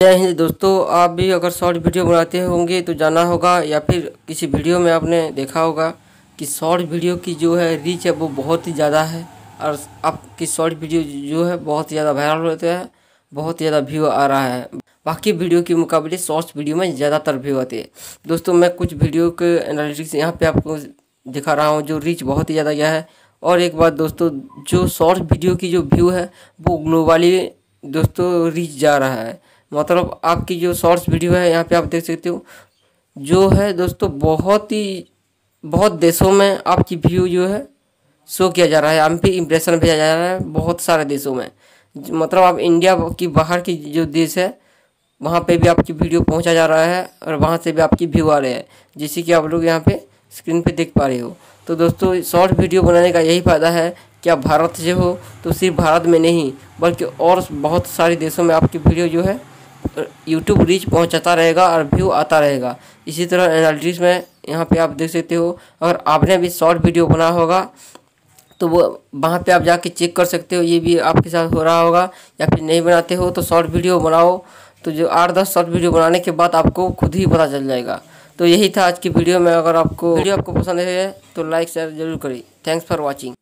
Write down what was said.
जय हिंद दोस्तों, आप भी अगर शॉर्ट वीडियो बनाते होंगे तो जाना होगा या फिर किसी वीडियो में आपने देखा होगा कि शॉर्ट वीडियो की जो है रीच है वो बहुत ही ज़्यादा है और आपकी शॉर्ट वीडियो जो है बहुत ज़्यादा वायरल होते हैं, बहुत ज़्यादा व्यू आ रहा है। बाकी वीडियो के मुकाबले शॉर्ट्स वीडियो में ज़्यादातर व्यू आते हैं। दोस्तों, मैं कुछ वीडियो के एनालिटिक्स यहाँ पर आपको दिखा रहा हूँ जो रीच बहुत ही ज़्यादा गया है। और एक बात दोस्तों, जो शॉर्ट वीडियो की जो व्यू है वो ग्लोबली दोस्तों रीच जा रहा है। मतलब आपकी जो शॉर्ट्स वीडियो है, यहाँ पे आप देख सकते हो। जो है दोस्तों, बहुत ही, बहुत देशों में आपकी व्यू जो है शो किया जा रहा है। एम पी इम्प्रेशन भेजा जा रहा है बहुत सारे देशों में। मतलब आप इंडिया की बाहर की जो देश है, वहाँ पे भी आपकी वीडियो पहुँचा जा रहा है और वहाँ से भी आपकी व्यू आ रहे हैं। जिससे कि आप लोग यहाँ पे स्क्रीन पे देख पा रहे हो। तो दोस्तों शॉर्ट वीडियो बनाने का यही फ़ायदा है कि आप भारत से हो तो सिर्फ़ भारत में नहीं, बल्कि और बहुत सारे देशों में आपकी वीडियो जो है यूट्यूब रीच पहुंचाता रहेगा और व्यू आता रहेगा। इसी तरह एनालिटिक्स में यहाँ पे आप देख सकते हो, अगर आपने भी शॉर्ट वीडियो बना होगा तो वो वहाँ पे आप जाके चेक कर सकते हो, ये भी आपके साथ हो रहा होगा। या फिर नहीं बनाते हो तो शॉर्ट वीडियो बनाओ तो जो आठ दस शॉर्ट वीडियो बनाने के बाद आपको खुद ही पता चल जाएगा। तो यही था आज की वीडियो में, अगर आपको वीडियो आपको पसंद है तो लाइक शेयर ज़रूर करें थैंक्स फॉर वॉचिंग